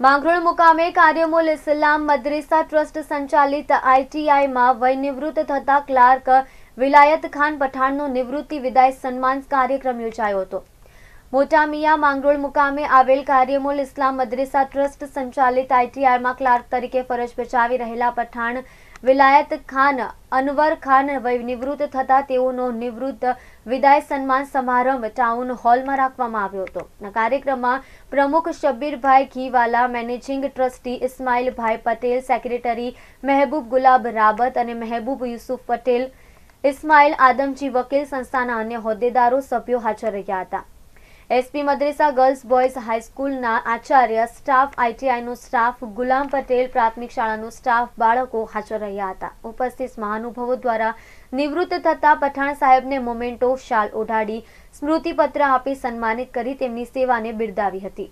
માંગરોળ મુકામે કાર્યમુલ ઇસ્લામ મદ્રેસા ટ્રસ્ટ સંચાલિત આઈટીઆઈમાં વયનિવૃત્ત થતા ક્લાર્ક વિલાયત ખાન પઠાણનો નિવૃત્તિ વિદાય સન્માન કાર્યક્રમ યોજાયો હતો. મોટા મિયા માંગરોળ મુકામે આવેલ કાર્યમુલ ઇસ્લામ મદ્રેસા ટ્રસ્ટ સંચાલિત આઈટીઆઈમાં ક્લાર્ક તરીકે ફરજ બજાવી રહેલા પઠાણ વિલાયત ખાન, અનવર ખાન નિવૃત્ત થતા તેઓનો નિવૃત્ત વિદાય સન્માન સમારંભ ટાઉન હોલમાં રાખવામાં આવ્યો હતો. કાર્યક્રમમાં પ્રમુખ Shabbirbhai Ghiwala, managing trustee Ismailbhai Patel, secretary Mehboob Gulab Rabat અને મહેબૂબ યુસુફ પટેલ, ઇસ્માઇલ આદમજી વકીલ સંસ્થાના અન્ય હોદ્દેદારો, સભ્યો હાજર રહ્યા હતા. એસપી મદ્રેસા ગર્લ્સ બોયઝ હાઈસ્કૂલના આચાર્ય સ્ટાફ, આઈટીઆઈનો સ્ટાફ, ગુલામ પટેલ પ્રાથમિક શાળાનો સ્ટાફ, બાળકો હાજર રહ્યા હતા. ઉપસ્થિત મહાનુભાવો દ્વારા નિવૃત્ત થતા પઠાણ સાહેબને મોમેન્ટો, શાલ ઓઢાડી, સ્મૃતિપત્ર આપી સન્માનિત કરી તેમની સેવાને બિરદાવી હતી.